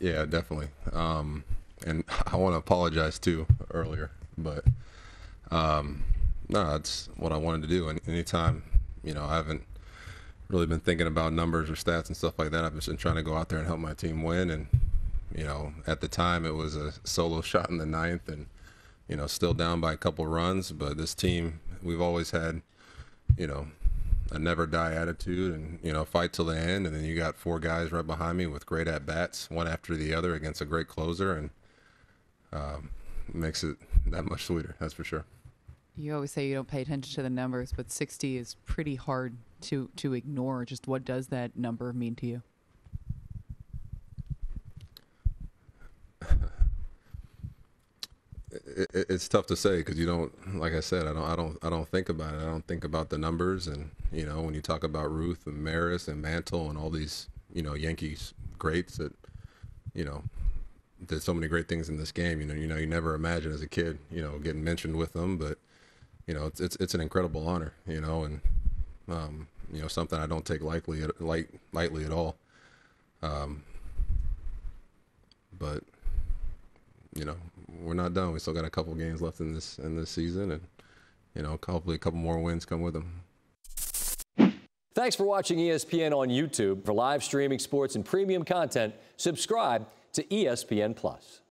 Yeah, definitely. Um, and I want to apologize too earlier, but um, no, that's what I wanted to do. And anytime, you know, I haven't really been thinking about numbers or stats and stuff like that. I've just been trying to go out there and help my team win. And you know, at the time, it was a solo shot in the ninth, and you know, still down by a couple runs. But this team, we've always had, you know, a never die attitude and you know fight till the end and then you got four guys right behind me with great at bats one after the other against a great closer and um, makes it that much sweeter that's for sure You always say you don't pay attention to the numbers, but 60 is pretty hard to to ignore. Just what does that number mean to you? It, it, it's tough to say because you don't like i said i don't i don't i don't think about it i don't think about the numbers and you know when you talk about ruth and maris and mantle and all these you know yankees greats that you know did so many great things in this game you know you know you never imagine as a kid you know getting mentioned with them but you know it's it's, it's an incredible honor you know and um, you know something i don't take lightly at, light lightly at all um, but you know we're not done. We still got a couple games left in this in this season, and you know hopefully a couple more wins come with them. Thanks for watching ESPN on YouTube. For live streaming sports and premium content, subscribe to ESPN Plus.